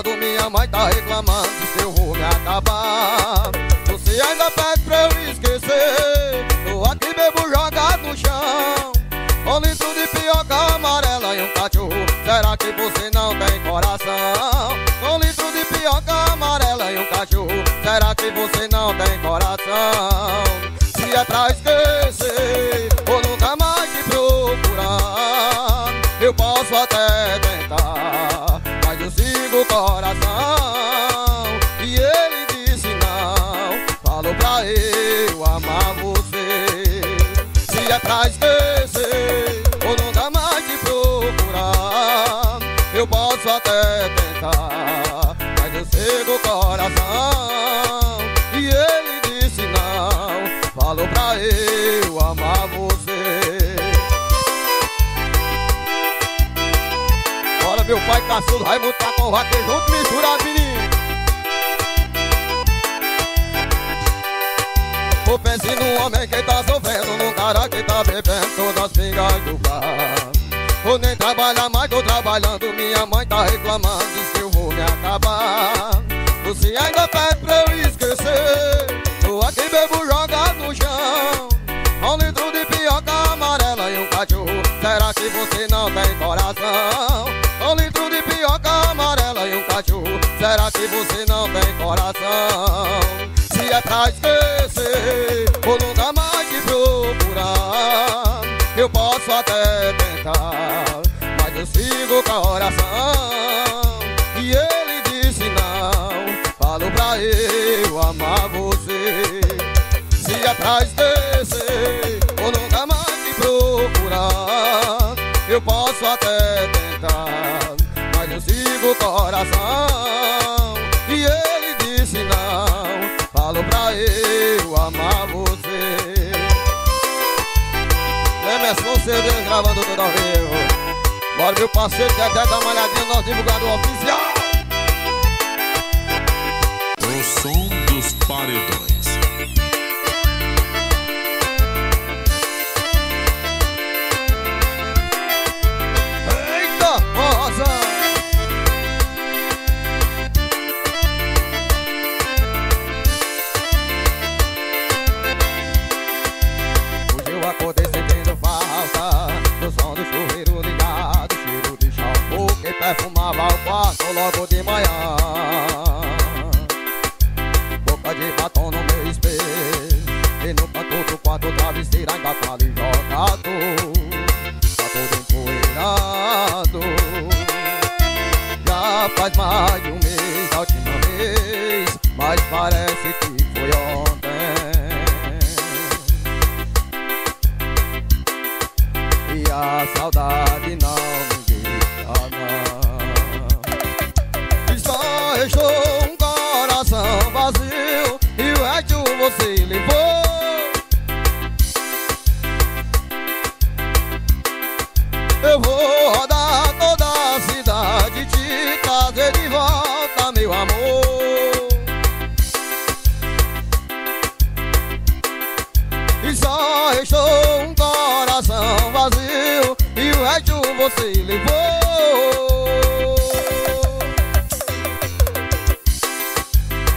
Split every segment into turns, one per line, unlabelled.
reclamando, minha mãe tá reclamando Se eu vou me acabar Você ainda pede pra eu esquecer Tô aqui bebo jogado no chão Um litro de pioca amarela e um cachorro Será que você não tem coração? Um litro de pioca amarela e um cachorro Será que você não tem coração? Se é pra caçudo, Raimundo tá com o vaqueiro junto, mistura, menino. O pense no homem que tá sofrendo, no cara que tá bebendo todas as pingas do bar. Vou nem trabalhar mais, tô trabalhando, minha mãe tá reclamando, se que eu vou me acabar. Você ainda pede pra você não tem coração. Se é atrás esquecer Vou nunca mais te procurar. Eu posso até tentar Mas eu sigo com coração E ele disse não Falo pra eu amar você. Se é atrás desse, Vou nunca mais te procurar. Eu posso até tentar Mas eu sigo com coração Emerson CD gravando tudo ao vivo. Bora meu parceiro, dar uma olhadinha no nosso divulgador oficial.
O som dos paredões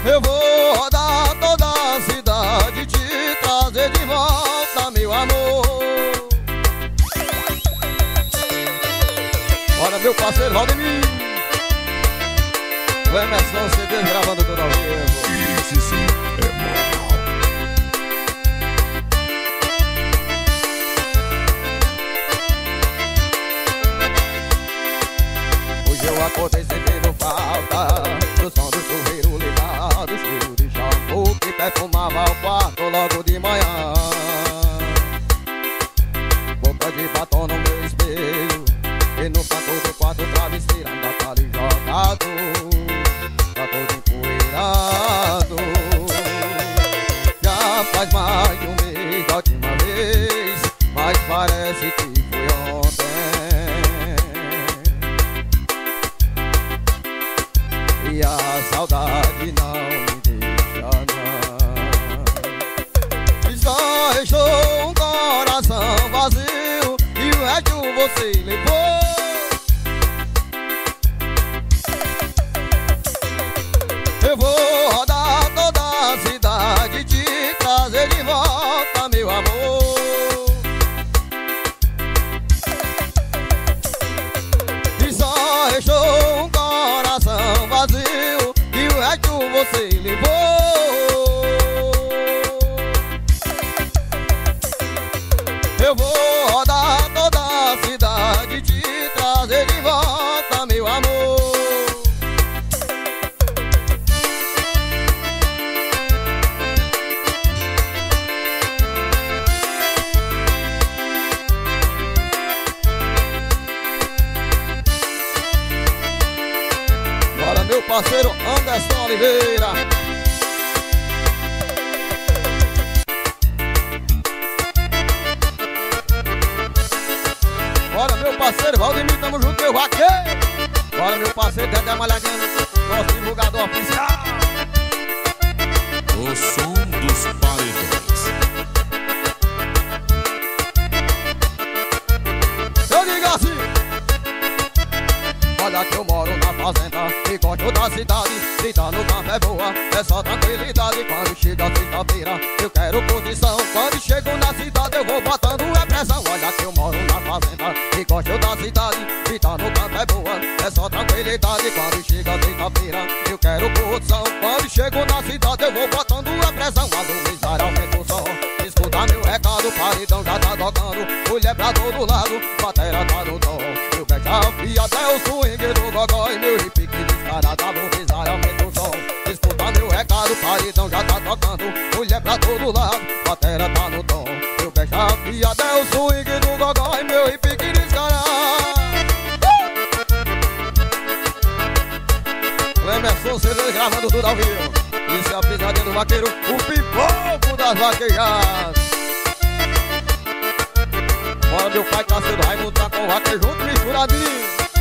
Eu vou rodar toda a cidade Te trazer de volta, meu amor. Olha meu parceiro Valdemir. O Emerson CD gravando tudo ao vivo
Esse sim é
Hoje eu acordei sentindo falta Do som do chuveiro cheiro de shampoo que perfumava o quarto logo de manhã Anderson é só tranquilidade Quando chega sexta-feira. Eu quero posição. Quando chego na cidade eu vou botando a pressão. Olha que eu moro na fazenda e gosto da cidade. Vida no campo é boa, é só tranquilidade Quando chega sexta-feira. Eu quero posição. Quando chego na cidade eu vou botando a pressão. A luz aumenta o som. Escuta meu recado, paredão já tá tocando. Mulher pra todo lado, batera tá no tom. Meu pé já afia até o swing do gogó E meu repique Mulher pra todo lado, batera tá no tom Meu pé já afia até o swing do gogó E meu repique descarado Emerson CD gravando tudo ao vivo. Isso é a pisadinha do vaqueiro, o pipoco das vaquejadas. Bora meu pai tá cedo, Raimundo tá com o vaqueiro junto, misturadinho.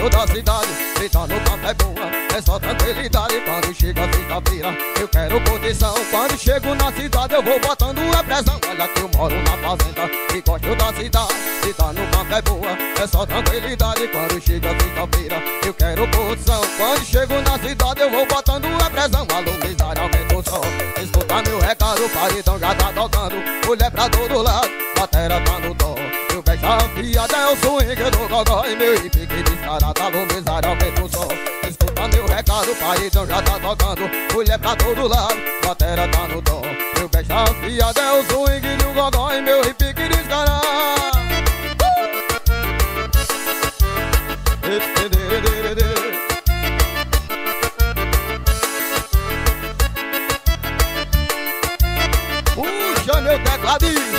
Gosto da cidade Vida no campo é boa, é só tranquilidade. Quando chega sexta-feira eu quero condição Quando chego na cidade eu vou botando a pressão. Olha que eu moro na fazenda e gosto da cidade. Vida no campo é boa, é só tranquilidade. Quando chega sexta-feira eu quero condição Quando chego na cidade eu vou botando a pressão. Alô, miséria, aumenta o som. Escuta meu recado, o paredão já tá tocando. Mulher pra todo lado, batera tá no tom Desafiada é o swing do E meu hip que descarada no miséria aumenta o som Escuta meu recado, pai, então já tá tocando. Mulher pra todo lado, batera tá no tom Meu desafiada é o swing do E meu hip que descarada Puxa meu tecladinho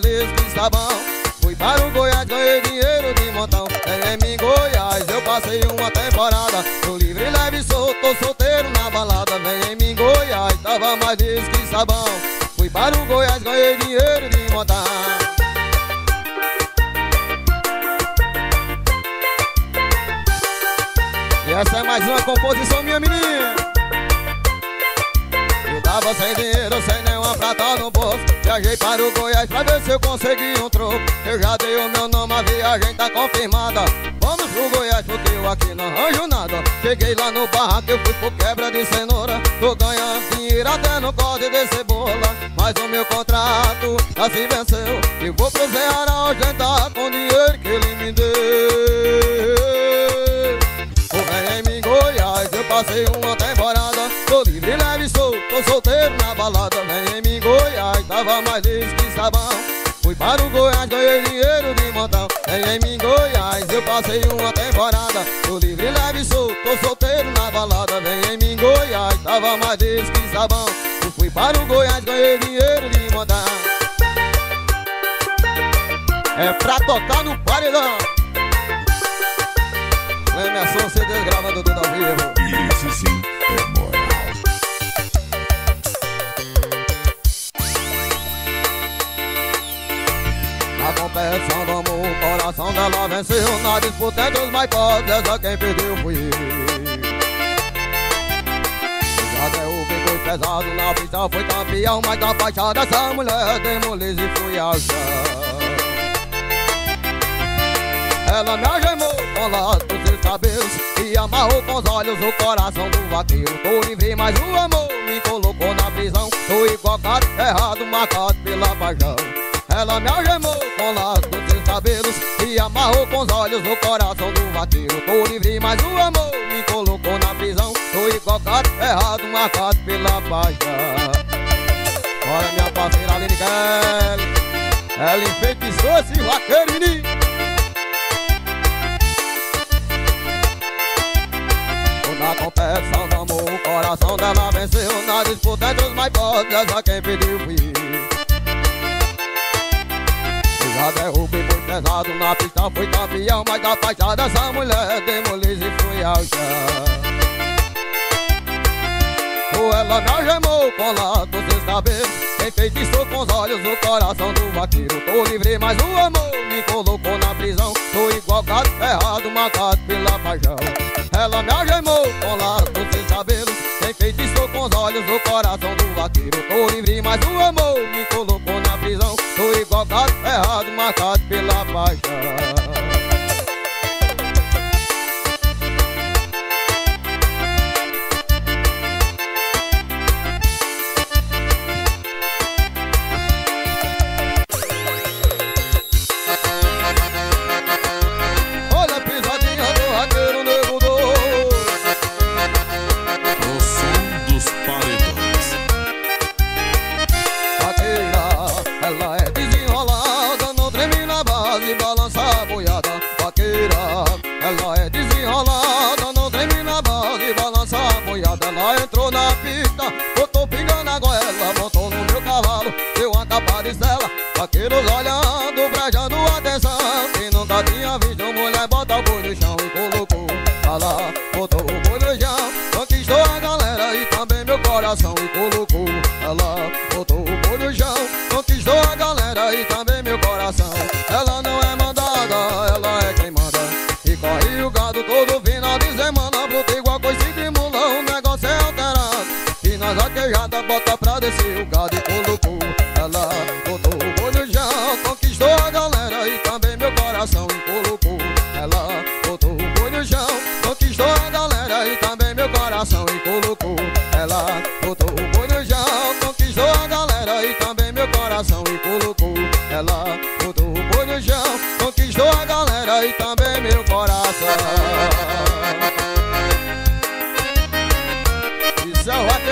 que sabão. Fui para o Goiás, ganhei dinheiro de montão. Vem em Goiás, eu passei uma temporada. Tô livre, leve solto, solteiro na balada. Vem em mim Goiás, tava mais liso que sabão. Fui para o Goiás, ganhei dinheiro de montão. E essa é mais uma composição minha menina. Eu tava sem dinheiro, sem nenhuma prata no bolso Viajei para o Goiás pra ver se eu consegui um troco. Eu já dei o meu nome, a viagem tá confirmada. Vamos pro Goiás porque eu aqui não arranjo nada. Cheguei lá no barraco, eu fui por quebra de cenoura. Tô ganhando dinheiro até no corte de cebola. Mas o meu contrato já se venceu. E vou pro Ceará ostentar com o dinheiro que ele me deu. Vem em Goiás, eu passei uma temporada. Tô livre, leve solto, tô solteiro na balada que sabão Fui para o Goiás, ganhei dinheiro de montão. Vem em Goiás, eu passei uma temporada. Tô livre, leve solto, tô solteiro na balada. Vem em mim, Goiás, tava mais liso que sabão Eu fui para o Goiás, ganhei dinheiro de montão. É pra tocar no paredão. Emerson CD gravando tudo ao vivo.
Isso sim
competição do amor, o coração dela venceu. Na disputa entre os mais pobres, essa quem perdeu fui. Já derrubei, foi pesado na pista, foi campeão. Mas da faixa dessa mulher, demoliz e fui ao chão. Ela me algemou com laços e cabelos E amarrou com os olhos o coração do vaqueiro Tô livre, mas o amor me colocou na prisão Tô igual errado, marcado pela paixão Ela me algemou com laços e cabelos E amarrou com os olhos o coração do vaqueiro. Tô livre, mas o amor me colocou na prisão. Tô igual gato errado, marcado pela paixão. Olha minha parceira Aline Kelly. Ela enfeitiçou esse vaqueiro, menino Na competição do amor, o coração dela venceu. Na disputa entre os mais pobres, essa quem pediu fui já derrubei é muito pesado na pista, fui campeão Mas da fachada essa mulher demoliz e fui ao chão. Ela me algemou com lado sem saber Enfeitiçou com os olhos o coração do vaqueiro. Tô livre, mas o amor me colocou na prisão. Tô igual gato ferrado, matado pela paixão. Ela me algemou com lado sem saber Feito estou com os olhos do coração do vaqueiro. Tô livre, mas o amor me colocou na prisão. Tô igual gato ferrado, marcado pela paixão.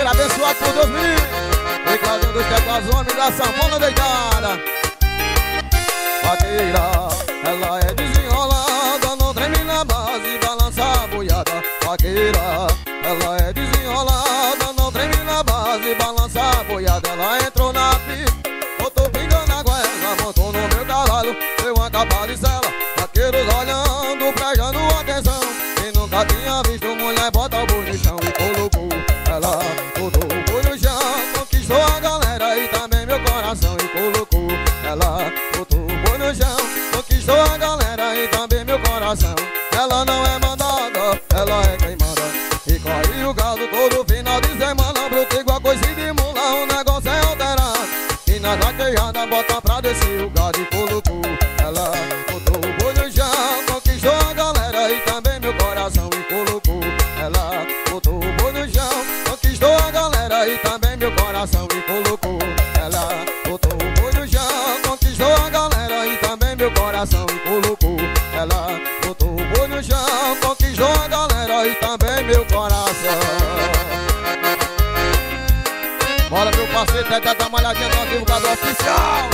Ser abençoado por Deus, menino Tecladão dos é teclados, homem da sanfona deitada. Vaqueira, ela é desenrolada Não treme na base, balança a boiada. Vaqueira Olha meu parceiro, Dedé da Malhadinha do Advogado Oficial.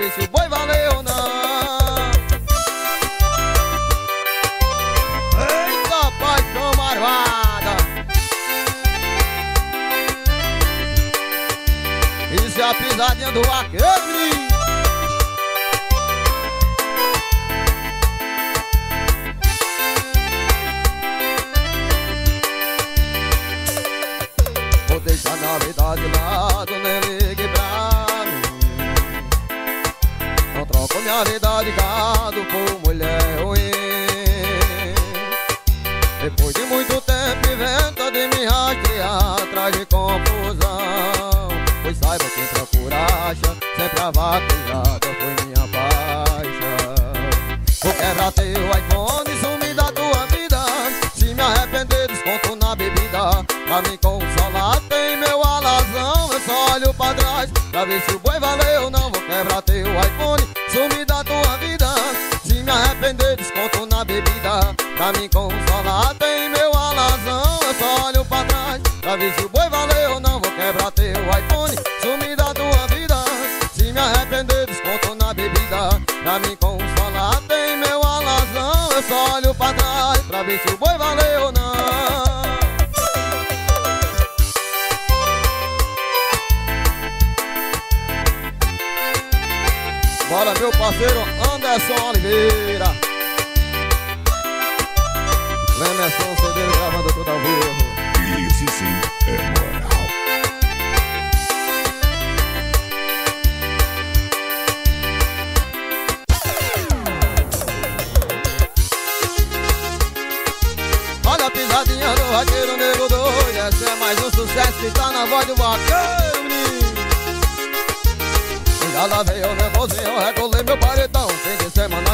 saber se o boi valeu ou não. Eita, pai, marvada! Isso é a pisadinha do vaqueiro. Pra ver se o boi valeu Não vou quebrar teu iPhone, sumir da tua vida Se me arrepender, desconto na bebida. Pra me consolar tem meu alazão. Eu só olho pra trás. Pra ver se o boi valeu Não vou quebrar teu iPhone, sumir da tua vida Se me arrepender, desconto na bebida. Pra me consolar tem meu alazão. Eu só olho pra trás pra ver se o boi valeu não Meu parceiro Anderson Oliveira. Lemerson CD gravando tudo ao vivo.
Esse sim é moral.
Olha a pisadinha do vaqueiro nego doido. Esse é mais um sucesso que tá na voz do vaqueiro, menino. Já lavei o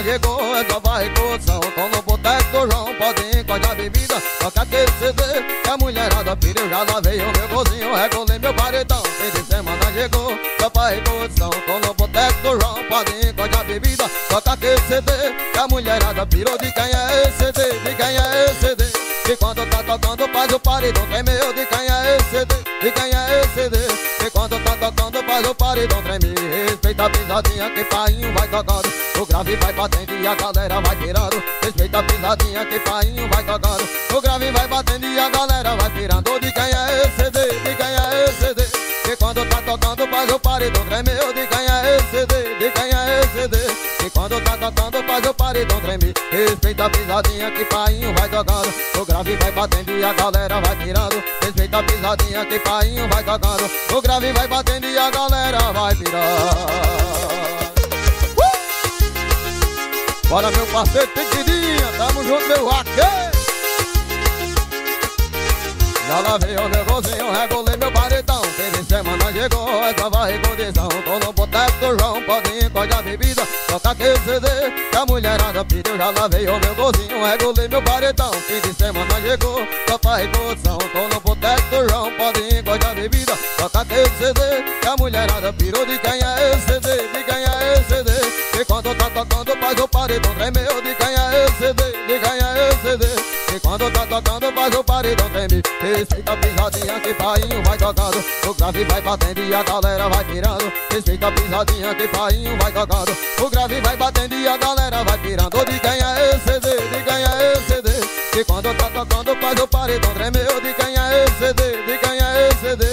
chegou, é só varricoção Tô no boteco do João, pode encontrar bebida. Toca aquele CD, que a mulherada Eu já lavei o meu bolsinho, regulei meu paredão. Fim de semana chegou, só varricoção Tô no boteco do João, pode encontrar bebida. Toca aquele CD, que a mulherada pirou De quem é esse CD, de quem é esse CD e quando tá tocando faz o paredão tremeu De quem é esse CD? De quem é esse CD? E quando tá tocando faz o paredão tremer Respeita a pisadinha que painho vai tocando O grave vai batendo e a galera vai tirando Respeita a pisadinha que painho vai tocando O grave vai batendo e a galera vai tirando De quem é esse CD? De quem é esse CD? E quando tá tocando faz o paredão tremeu De paredão tremer Respeita a pisadinha que painho vai tocando O grave vai batendo e a galera vai tirando Respeita a pisadinha que painho vai tocando O grave vai batendo e a galera vai tirando uh! Bora meu parceiro Piquidinha, tamo junto meu vaqueiro já lavei o meu golzinho, regulei meu paredão semana chegou, essa vai condição Tô no boteco do João, pode encontrar bebida Toca aquele CD, que a mulherada pediu Já lavei o meu golzinho, regulei meu paredão Fim de semana chegou, só faz condição Tô no boteco do João, pode bebida Toca aquele CD, que a mulherada pirou De quem é esse CD, de quem é esse CD E quando tá tocando faz o paredão tremeu De quem quando tá tocando faz o paredão tremer Respeita a pisadinha que painho vai tocando. O grave vai batendo e a galera vai tirando Respeita a pisadinha que painho vai tocando. O grave vai batendo e a galera vai tirando De quem é esse de quem é esse E quando tá tocando faz o paredão tremeu De quem é esse CD, de quem é esse CD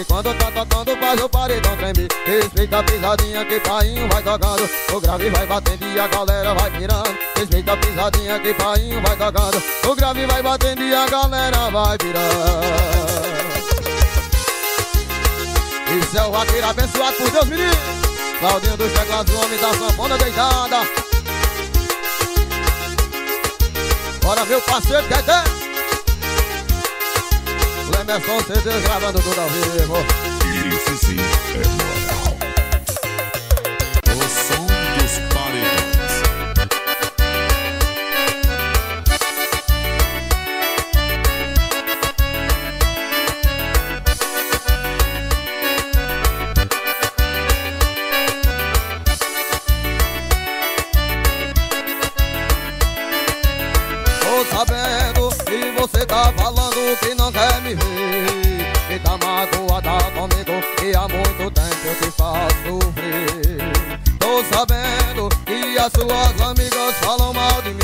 E quando tá tocando faz o paredão tremer Respeita a pisadinha que painho vai tocando. O grave vai batendo e a galera vai tirando Respeita a pisadinha que painho vai tocando. O grave vai batendo e a galera vai virando. Isso é o vaqueiro abençoado por Deus, menino. Claudinho dos teclados, homem da sanfona deitada Bora meu parceiro Dedé O Emerson CD gravando tudo ao vivo
Esse sim é moral. O som
as suas amigas falam mal de mim.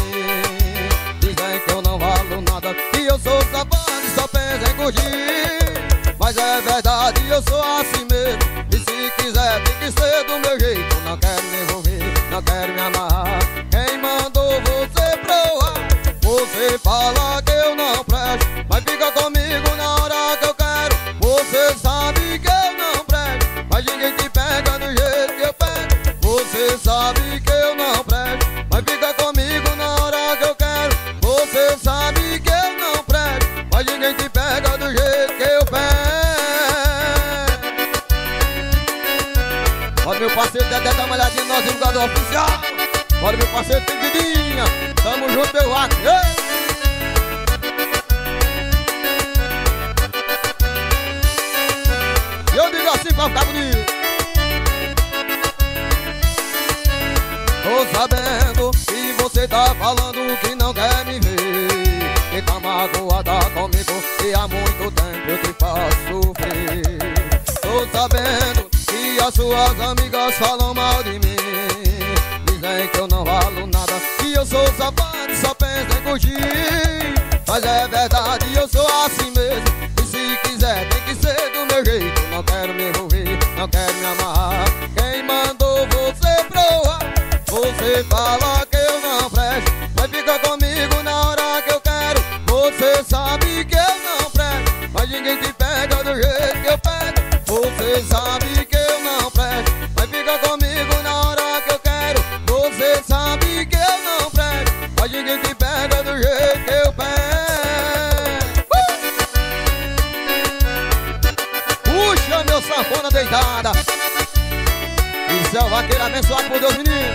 Dizem que eu não valo nada, que eu sou safado e só penso em curtir. Mas é verdade, eu sou assim mesmo. E se quiser tem que ser do meu jeito. Não quero me envolver, não quero me amar madrugada oficial. Bora, meu parceiro, tem. Tamo junto, eu acho. E eu digo assim pra ficar bonito. Tô sabendo que você tá falando que não quer me ver. Que tá magoada comigo e há muito tempo eu te faço sofrer. Tô sabendo que as suas amigas falam mal de mim. só pensa em curtir Mas é verdade, eu sou assim mesmo. E se quiser tem que ser do meu jeito. Não quero me envolver, não quero me amarrar. Quem mandou você pro ar, você fala É abençoado por Deus, menino.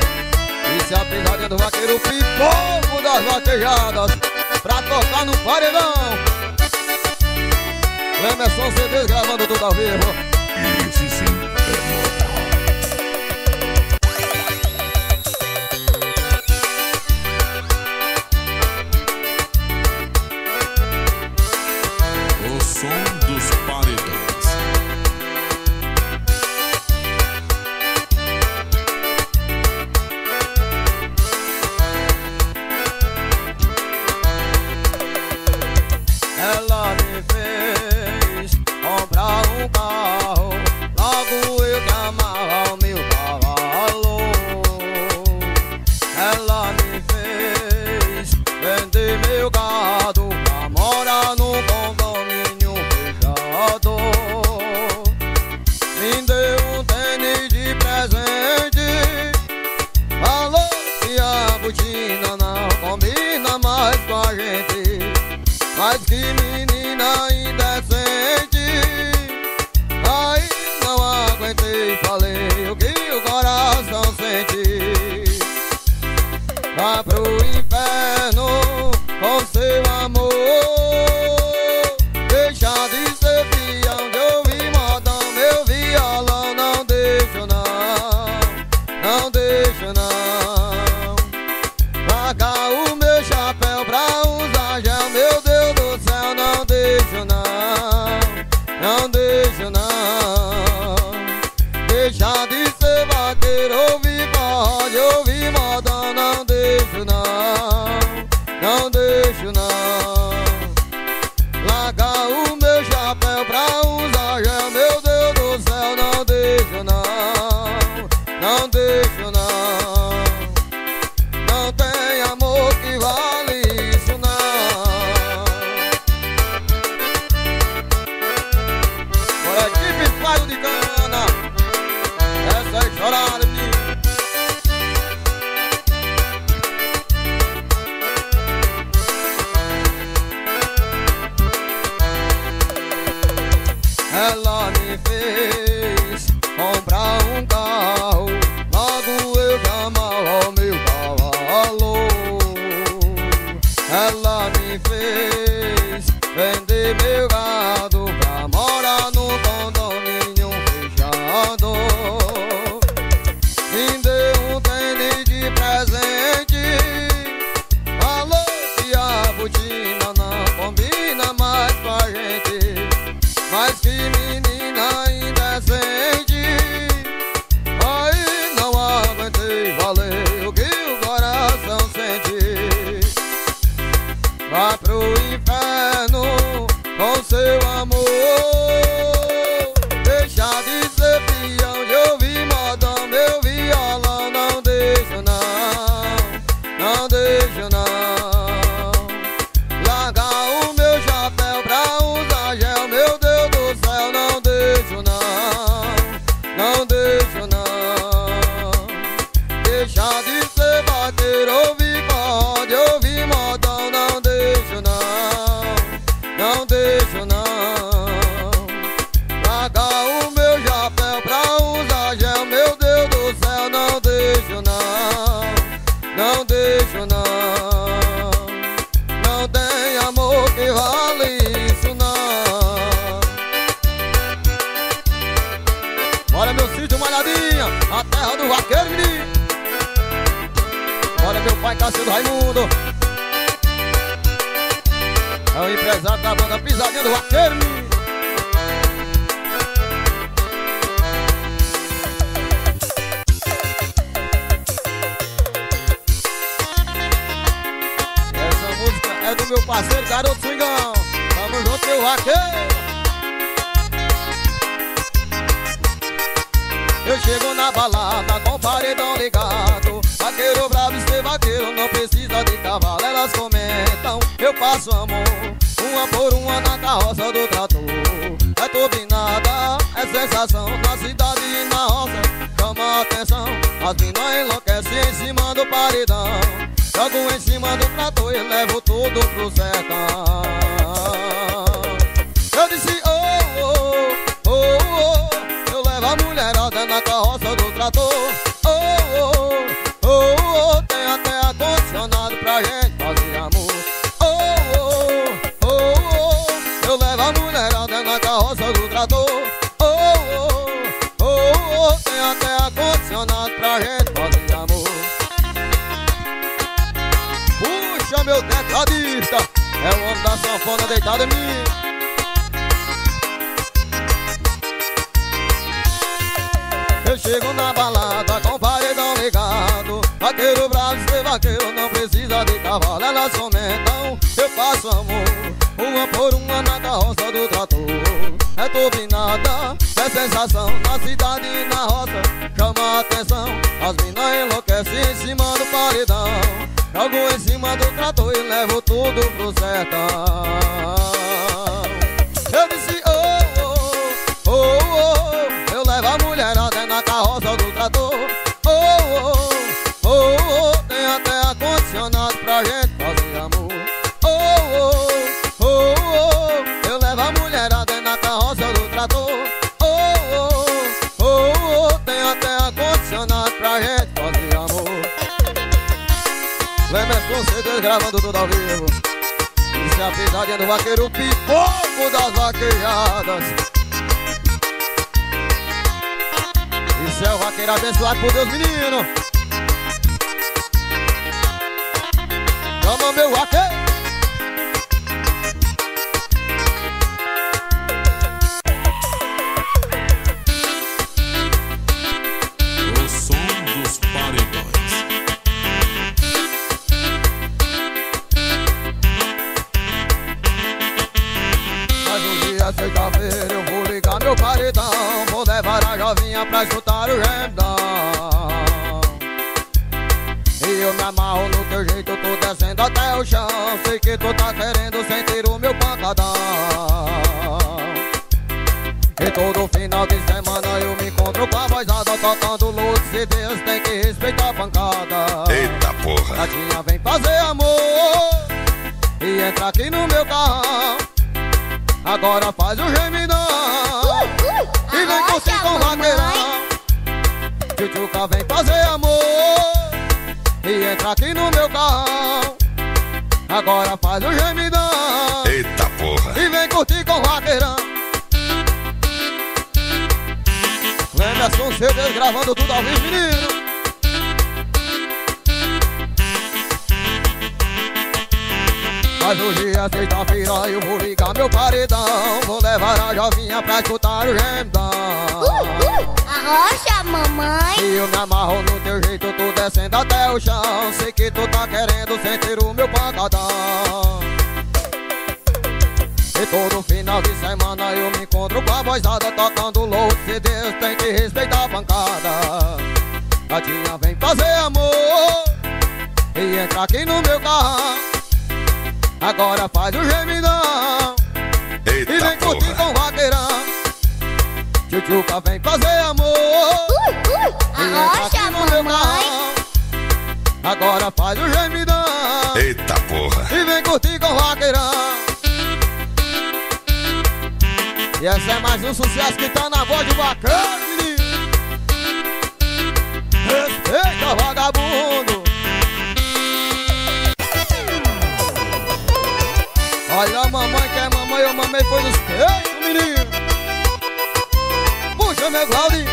Isso é a pisadinha do vaqueiro, pipoco das vaquejadas, pra tocar no paredão. O Emerson você gravando tudo ao vivo. Do meu parceiro Garoto Swingão. Tamo junto meu vaqueiro. Eu chego na balada com paredão ligado. Vaqueiro bravo ser vaqueiro não precisa de cavalo Elas comentam, eu passo amor Uma por uma na carroça do trator. É turbinada, é sensação Na cidade e na roça, chama atenção As minas enlouquecem em cima do paredão Jogo em cima do trator e levo tudo pro sertão. Eu disse oh, sanfona deitado mim Eu chego na balada com paredão ligado. Vaqueiro bravo, ser vaqueiro não precisa de cavalo Elas comentam, eu faço amor Uma por uma na carroça do trator. É turbinada, é sensação Na cidade e na roça, chama a atenção As minas enlouquecem em cima do paredão Jogo em cima do trator e levo tudo pro sertão gravando tudo ao vivo. Isso é a pesadinha do vaqueiro pipoco das vaquejadas Isso é o vaqueiro abençoado por Deus, menino. Chama meu vaqueiro pra escutar o gemdão E eu me amarro no teu jeito, tô descendo até o chão. Sei que tu tá querendo sentir o meu pancadão. E todo final de semana eu me encontro com a vozada Tocando luz. E Deus tem que respeitar a pancada.
Eita porra.
Gatinha vem fazer amor E entra aqui no meu carrão. Agora faz o gemidão E vem curtir com o vaqueirão Tchutchuca vem fazer amor E entra aqui no meu carrão Agora faz o gemidão.
Eita porra.
E vem curtir com o vaqueirão Emerson CDs gravando tudo ao vivo, menino Mas hoje é sexta-feira eu vou ligar meu paredão. Vou levar a jovinha pra escutar o gemdão
Arrocha, mamãe.
E eu me amarro no teu jeito, tô descendo até o chão. Sei que tu tá querendo sentir o meu pancadão E todo final de semana eu me encontro com a vozada Tocando louco, se Deus tem que respeitar a pancada Gatinha vem fazer amor. E entra aqui no meu carrão Agora faz o gemidão E vem curtir com o vaqueirão. Tchutchuca vem fazer amor. E entra
Arrocha, mamãe.
Agora faz o gemidão
Eita porra.
E vem curtir com o vaqueirão. E essa é mais um sucesso que tá na voz do bacana, menino. Respeita, vagabundo Olha a mamãe que é mamãe, eu mamei foi nos peitos, menino. Puxa meu Claudinho.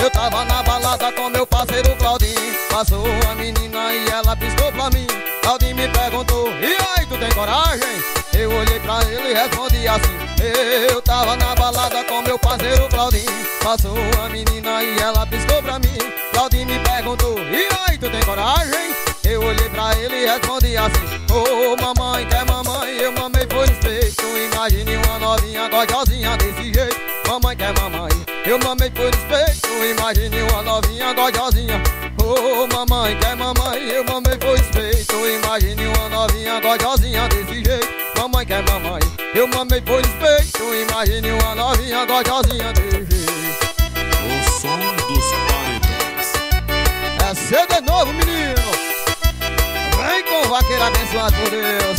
Eu tava na balada com meu parceiro Claudinho. Passou a menina e ela piscou pra mim. Claudinho me perguntou, e aí, tu tem coragem? Eu olhei pra ele e respondi assim Eu tava na balada com meu parceiro Claudinho. Passou a menina e ela piscou pra mim. Claudinho me perguntou, e aí, tu tem coragem? Ele e respondi assim Ô oh, mamãe, quer mamãe? Eu mamei por respeito Imagine uma novinha gostosinha desse jeito. Mamãe quer mamãe Eu mamei por respeito Imagine uma novinha gostosinha. Ô oh, mamãe, quer mamãe? Eu mamei por respeito Imagine uma novinha gostosinha desse jeito. Mamãe quer mamãe Eu mamei por respeito Imagine uma novinha gostosinha vaqueiro abençoado por Deus.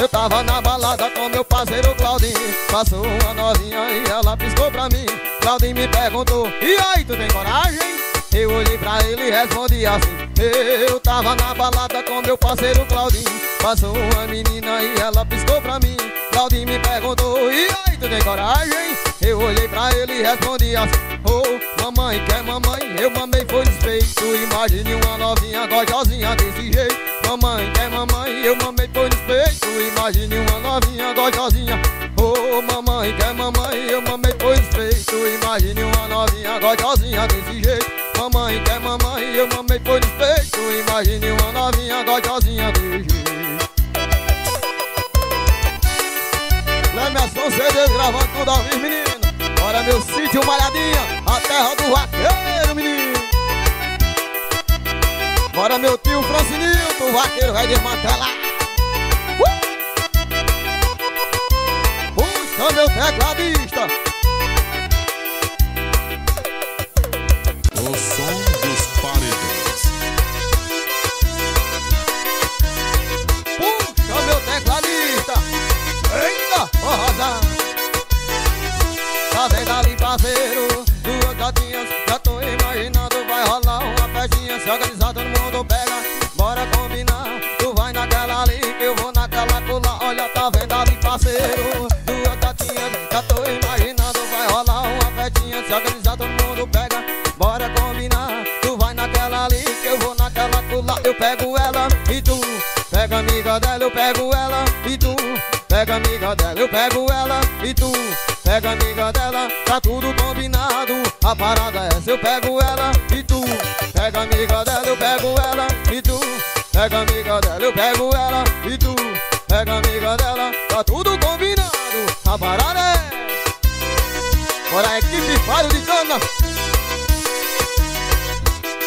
Eu tava na balada com meu parceiro Claudinho. Passou uma novinha e ela piscou pra mim. Claudinho me perguntou, e aí, tu tem coragem? Eu olhei pra ele e respondi assim. Eu tava na balada com meu parceiro Claudinho. Passou uma menina e ela piscou pra mim. Claudinho me perguntou, e aí, tu tem coragem? Eu olhei pra ele e respondi assim. Oh, mamãe, quer mamãe? Eu mamei foi despeito Imagine uma novinha gostosinha desse jeito. Mamãe, quer mamãe? Eu mamei por respeito Imagine uma novinha gostosinha. Oh, mamãe, quer mamãe? Eu mamei por respeito Imagine uma novinha gostosinha desse jeito Mamãe, quer mamãe? Eu mamei por respeito Imagine uma novinha gostosinha desse jeito Lemerson CD gravando tudo ao vivo, menino. Bora meu sítio Malhadinha A terra do vaqueiro, menino. Bora meu tio Francinilto, vaqueiro vai desmantelar. Uh! Puxa meu tecladista
O som dos paredões
Puxa meu tecladista Eita, Rosa Tá vendo ali parceiro amiga dela, eu pego ela e tu Pega amiga dela, tá tudo combinado A parada é se eu pego ela e tu Pega amiga dela, eu pego ela e tu Pega amiga dela, eu pego ela e tu Pega amiga dela, tá tudo combinado A parada é Bora equipe Faro de Cana.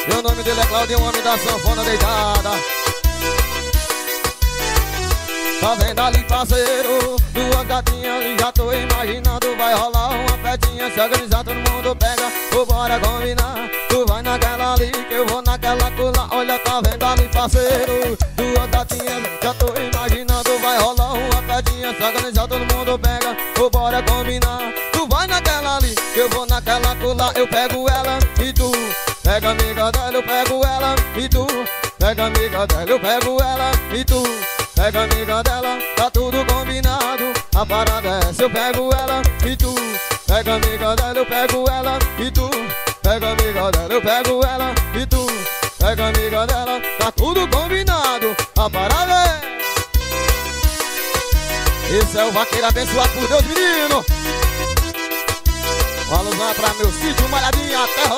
Meu nome dele é Claudio, homem da sanfona deitada Tá vendo ali parceiro, duas gatinhas já tô imaginando Vai rolar uma festinha, se organizar todo mundo pega Ou bora combinar, tu vai naquela ali que eu vou naquela colar. Olha tá vendo ali parceiro, duas gatinhas Já tô imaginando, vai rolar uma festinha, se organizar todo mundo pega Ou bora combinar, tu vai naquela ali que eu vou naquela colar. Eu pego ela e tu, pega amiga dela, eu pego ela e tu Pega amiga dela, eu pego ela e tu Pega amiga dela, tá tudo combinado. A parada é se eu pego ela e tu. Pega amiga dela, eu pego ela e tu. Pega amiga dela, eu pego ela e tu. Pega amiga dela, tá tudo combinado. A parada é. Esse é o vaqueiro abençoado por Deus, menino. Alusão pra meu sítio, malhadinha, até